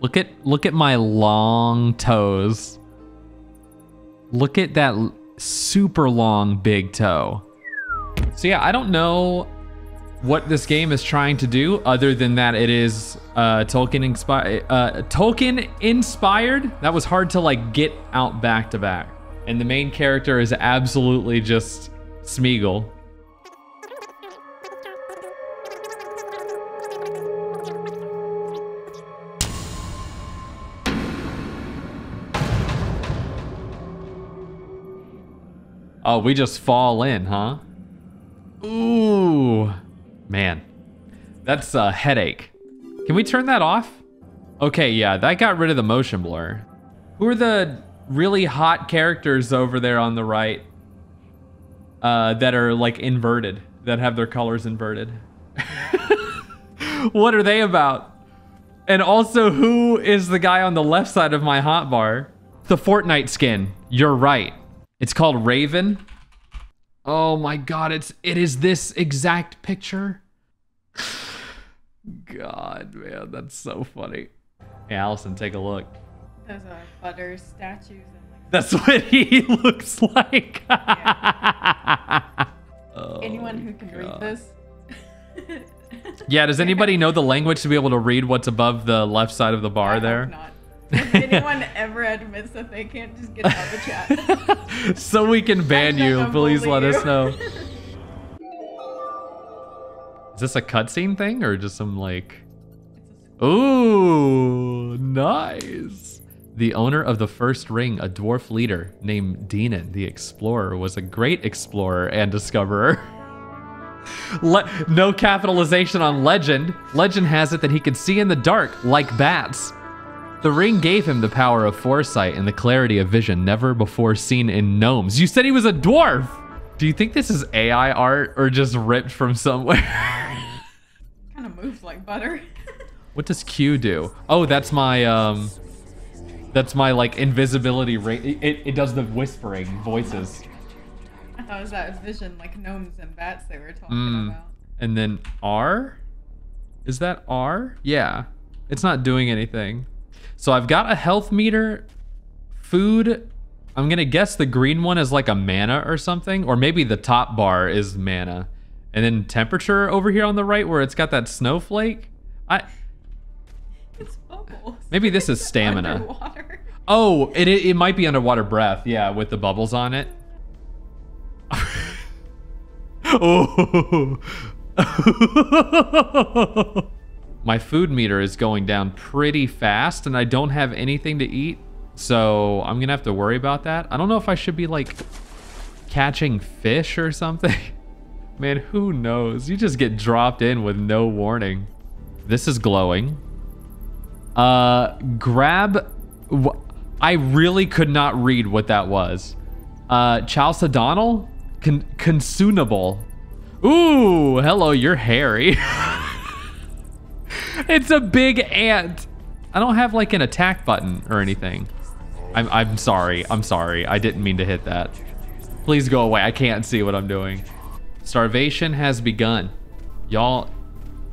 Look at look at my long toes. Look at that super long big toe. So yeah, I don't know what this game is trying to do other than that it is uh, Tolkien inspired. Uh, Tolkien inspired. That was hard to like get out back to back. And the main character is absolutely just Smeagol. Oh, we just fall in, huh? Ooh, man, that's a headache. Can we turn that off? Okay, yeah, that got rid of the motion blur. Who are the really hot characters over there on the right uh, that are like inverted, that have their colors inverted? what are they about? And also, who is the guy on the left side of my hotbar? The Fortnite skin. You're right. It's called Raven. Oh my god, it's it is this exact picture. God, man, that's so funny. Hey, Allison, take a look. Those are butter statues and like That's what he looks like. Oh, anyone who can God. read this. Yeah, does anybody know the language to be able to read what's above the left side of the I bar hope there? If anyone ever admits that they can't just get out of the chat. so we can ban you. Please let us know. Is this a cutscene thing or just some like? Ooh, nice. The owner of the first ring, a dwarf leader named Dinan the Explorer, was a great explorer and discoverer. Le- no capitalization on legend. Legend has it that he could see in the dark like bats. The ring gave him the power of foresight and the clarity of vision never before seen in gnomes. You said he was a dwarf! Do you think this is AI art or just ripped from somewhere? kind of moves like butter. what does Q do? Oh, that's my, um, that's my, like, invisibility ring. It, it, it does the whispering voices. I thought it was that vision like gnomes and bats they were talking Mm. about. And then R? Is that R? Yeah. It's not doing anything. So I've got a health meter, food. I'm gonna guess the green one is like a mana or something, or maybe the top bar is mana. And then temperature over here on the right where it's got that snowflake. I It's bubbles. maybe this is stamina. Underwater. Oh, it, it it might be underwater breath, yeah, with the bubbles on it. oh. My food meter is going down pretty fast and I don't have anything to eat. So I'm gonna have to worry about that. I don't know if I should be like catching fish or something. Man, who knows? You just get dropped in with no warning. This is glowing. Uh, grab. I really could not read what that was. Uh, Chalcedonal? Con- consumable. Ooh, hello, you're hairy. it's a big ant. I don't have like an attack button or anything. I'm, I'm sorry. I'm sorry. I didn't mean to hit that. Please go away. I can't see what I'm doing. Starvation has begun. Y'all,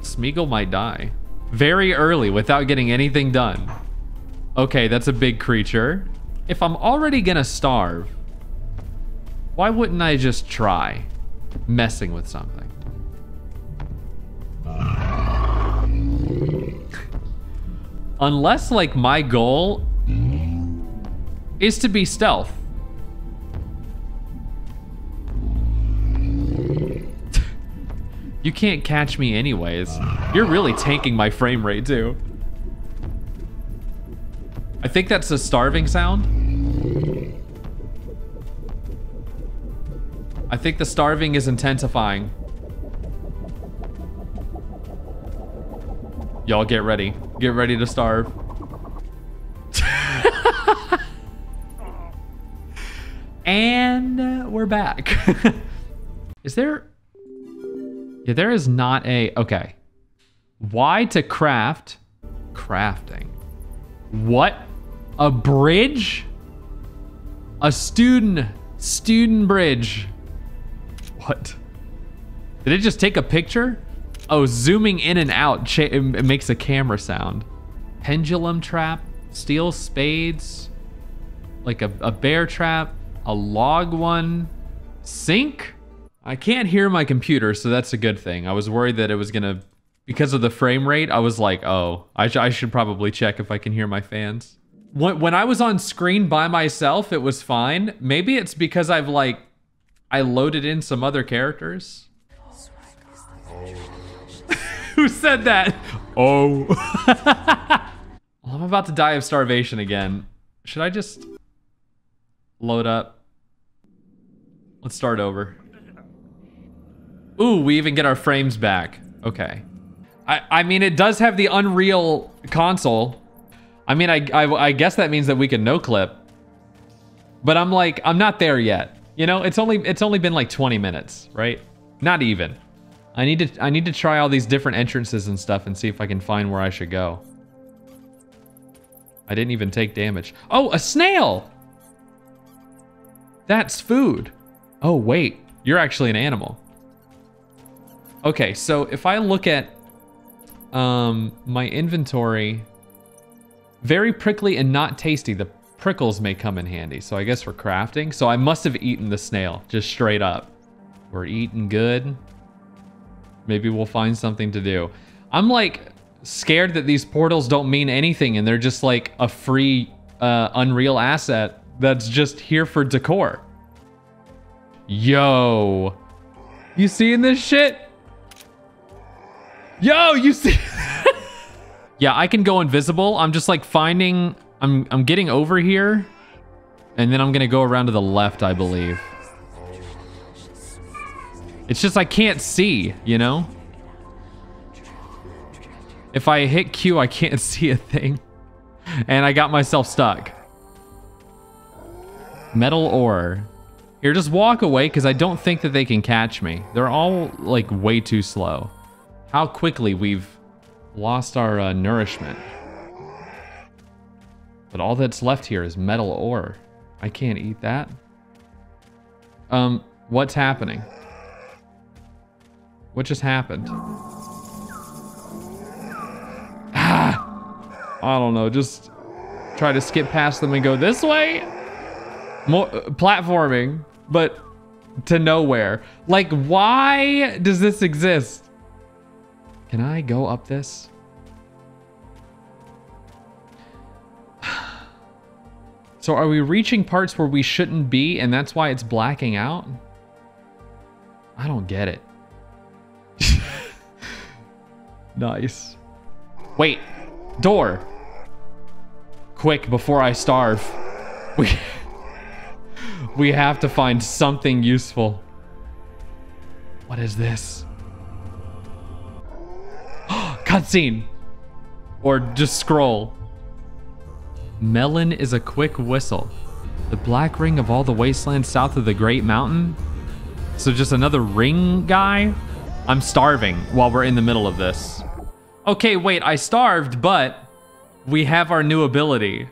Smeagol might die. Very early without getting anything done. Okay, that's a big creature. If I'm already gonna starve, why wouldn't I just try messing with something? Unless, like, my goal is to be stealth. you can't catch me anyways. You're really tanking my frame rate too. I think that's a starving sound. I think the starving is intensifying. Y'all get ready. Get ready to starve. and we're back. is there... Yeah, there is not a... Okay. Why to craft? Crafting. What? A bridge? A student... Student bridge. What? Did it just take a picture? Oh, zooming in and out it makes a camera sound. pendulum trap, steel spades, like a, a bear trap, a log one, sink. I can't hear my computer, so that's a good thing. I was worried that it was gonna, because of the frame rate, I was like, oh, I, sh- I should probably check if I can hear my fans. When, when I was on screen by myself, it was fine. Maybe it's because I've like, I loaded in some other characters. Who said that? Oh. I'm about to die of starvation again. Should I just load up? Let's start over. Ooh, we even get our frames back. Okay. I, I mean, it does have the Unreal console. I mean, I, I, I guess that means that we can no clip. But I'm like, I'm not there yet. You know, it's only it's only been like 20 minutes, right? Not even. I need to I need to try all these different entrances and stuff and see if I can find where I should go. I didn't even take damage. Oh, a snail! That's food. Oh, wait. You're actually an animal. Okay, so if I look at um, my inventory, very prickly and not tasty. The prickles may come in handy. So I guess we're crafting. So I must have eaten the snail, just straight up. We're eating good. Maybe we'll find something to do. I'm like scared that these portals don't mean anything and they're just like a free uh, Unreal asset that's just here for decor. Yo. You seeing this shit? Yo, you see? yeah, I can go invisible. I'm just like finding, I'm, I'm getting over here and then I'm gonna go around to the left, I believe. It's just I can't see, you know? If I hit Q, I can't see a thing. And I got myself stuck. Metal ore. Here, just walk away because I don't think that they can catch me. They're all like way too slow. How quickly we've lost our uh, nourishment. But all that's left here is metal ore. I can't eat that. Um, what's happening? What just happened? Ah! I don't know. Just try to skip past them and go this way. More uh, platforming, but to nowhere. Like, why does this exist? Can I go up this? So are we reaching parts where we shouldn't be and that's why it's blacking out? I don't get it. Nice. Wait. Door. Quick, before I starve. We... we have to find something useful. What is this? Cutscene. Or just scroll. Melon is a quick whistle. The black ring of all the wastelands south of the Great Mountain? So just another ring guy? I'm starving while we're in the middle of this. Okay, wait, I starved, but we have our new ability.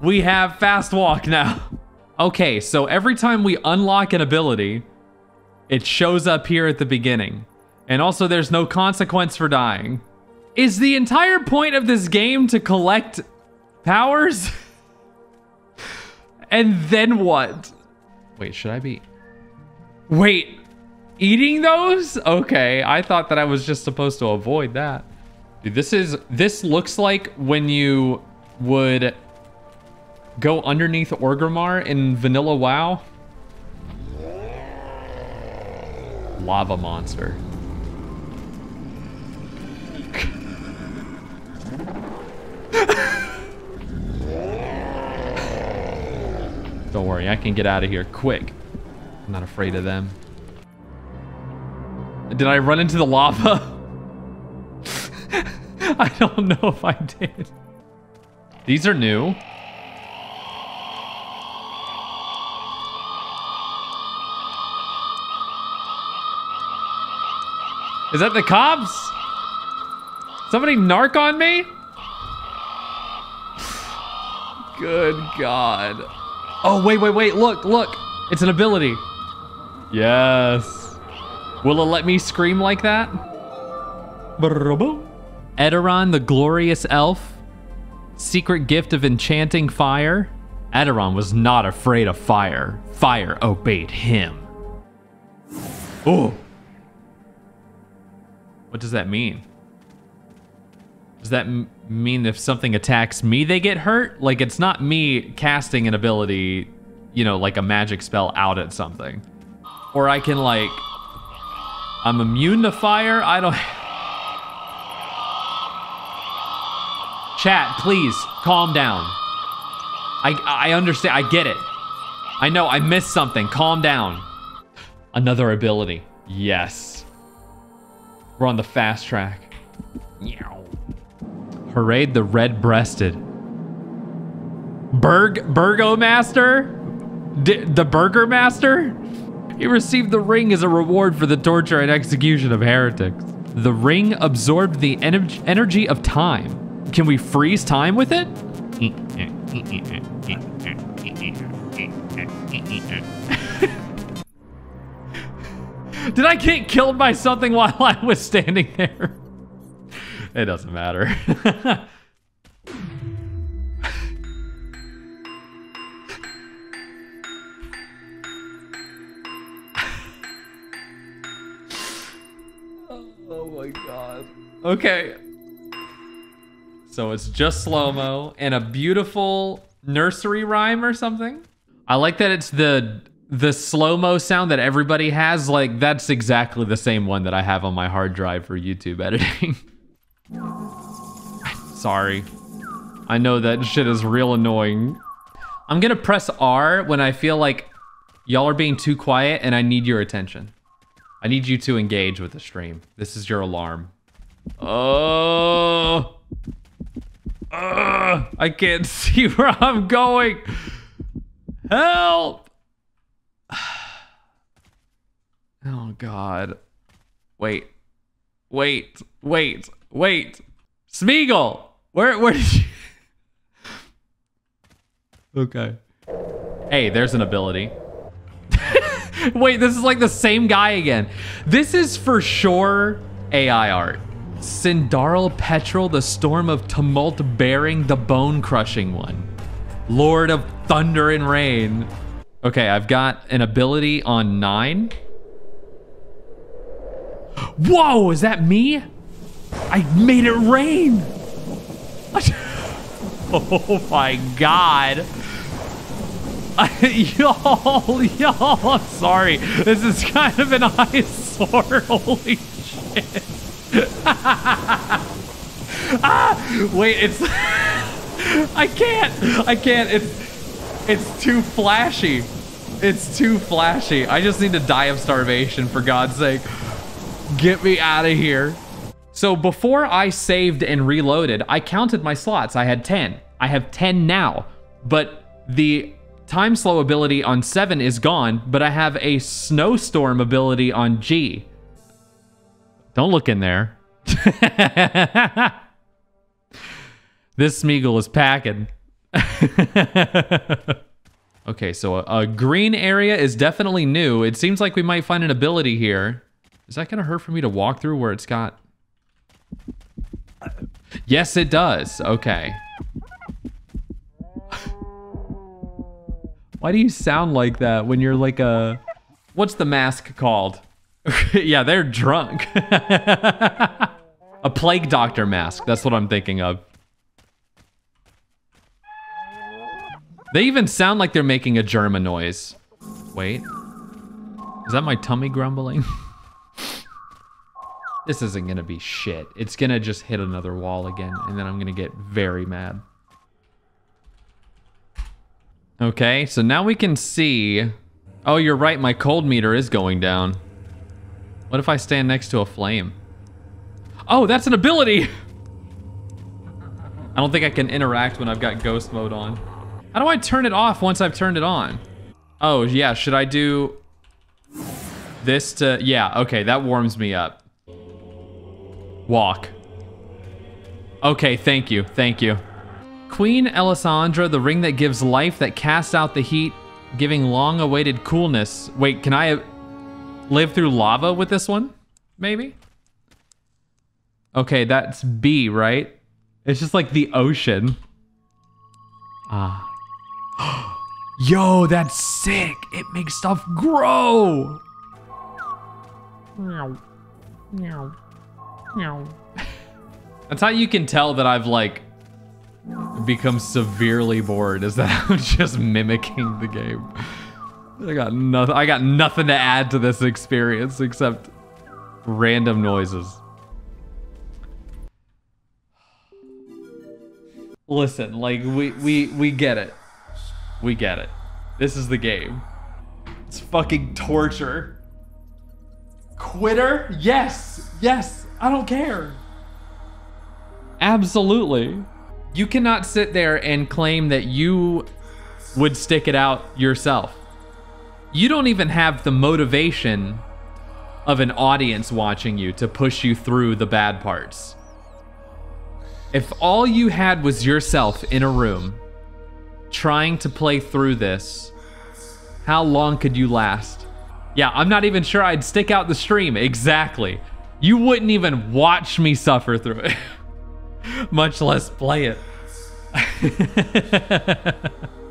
We have fast walk now. Okay, so every time we unlock an ability, it shows up here at the beginning. And also there's no consequence for dying. Is the entire point of this game to collect powers? and then what? Wait, should I be... Wait, eating those? Okay, I thought that I was just supposed to avoid that. Dude, this is... This looks like when you would go underneath Orgrimmar in Vanilla WoW. Lava monster. Don't worry, I can get out of here quick. I'm not afraid of them. Did I run into the lava? I don't know if I did. These are new. Is that the cops? Somebody narc on me? Good God. Oh, wait, wait, wait. Look, look. It's an ability. Yes. Will it let me scream like that? Edoron, the glorious elf. Secret gift of enchanting fire. Edoron was not afraid of fire. Fire obeyed him. Oh. What does that mean? Does that mean if something attacks me, they get hurt? Like, it's not me casting an ability, you know, like a magic spell out at something. Or I can, like, I'm immune to fire? I don't. Chat, please calm down. I I understand. I get it. I know I missed something. Calm down. Another ability. Yes. We're on the fast track. Meow. The red-breasted. Berg Burgomaster? D- the Burger Master? He received the ring as a reward for the torture and execution of heretics. The ring absorbed the ener- energy of time. Can we freeze time with it? Did I get killed by something while I was standing there? It doesn't matter. Okay. So it's just slow mo and a beautiful nursery rhyme or something. I like that it's the the slow mo sound that everybody has. Like that's exactly the same one that I have on my hard drive for YouTube editing. Sorry. I know that shit is real annoying. I'm gonna press R when I feel like y'all are being too quiet and I need your attention. I need you to engage with the stream. This is your alarm. Oh. Ugh, I can't see where I'm going. Help. Oh God. Wait. Wait. Wait. Wait. Smeagol. Where where did you Okay. Hey, there's an ability. Wait, this is like the same guy again. This is for sure AI art. Sindaral Petrel, the storm of tumult bearing the bone crushing one. Lord of thunder and rain. Okay, I've got an ability on nine. Whoa, is that me? I made it rain. Oh my god. y'all, y'all, I'm sorry. This is kind of an eyesore. Holy shit. ah, wait, it's. I can't. I can't. It's. It's too flashy. It's too flashy. I just need to die of starvation, for God's sake. Get me out of here. So before I saved and reloaded, I counted my slots. I had 10. I have 10 now. But the time slow ability on 7 is gone, but I have a snowstorm ability on G. Don't look in there. this Smeagol is packing. okay, so a, a green area is definitely new. It seems like we might find an ability here. Is that going to hurt for me to walk through where it's got... Yes, it does. Okay. Why do you sound like that when you're like a... What's the mask called? yeah, they're drunk. A plague doctor mask. That's what I'm thinking of. They even sound like they're making a German noise. Wait. Is that my tummy grumbling? this isn't gonna be shit. It's gonna just hit another wall again, and then I'm gonna get very mad. Okay, so now we can see... Oh, you're right, my cold meter is going down. What if I stand next to a flame? Oh, that's an ability! I don't think I can interact when I've got ghost mode on. How do I turn it off once I've turned it on? Oh, yeah, should I do this to... Yeah, okay, that warms me up. Walk. Okay, thank you, thank you. Queen Elisandra, the ring that gives life, that casts out the heat, giving long-awaited coolness. Wait, can I live through lava with this one? Maybe? Okay, that's B, right? It's just like the ocean. Ah. Yo, that's sick. It makes stuff grow. Meow. Meow. Meow. That's how you can tell that I've like become severely bored is that I'm just mimicking the game. I got nothing I got nothing to add to this experience except random noises. Listen, like we we we get it. We get it. This is the game. It's fucking torture. Quitter? Yes. Yes. I don't care. Absolutely. You cannot sit there and claim that you would stick it out yourself. You don't even have the motivation of an audience watching you to push you through the bad parts. If all you had was yourself in a room trying to play through this, how long could you last? Yeah, I'm not even sure I'd stick out the stream. Exactly. You wouldn't even watch me suffer through it, much less play it.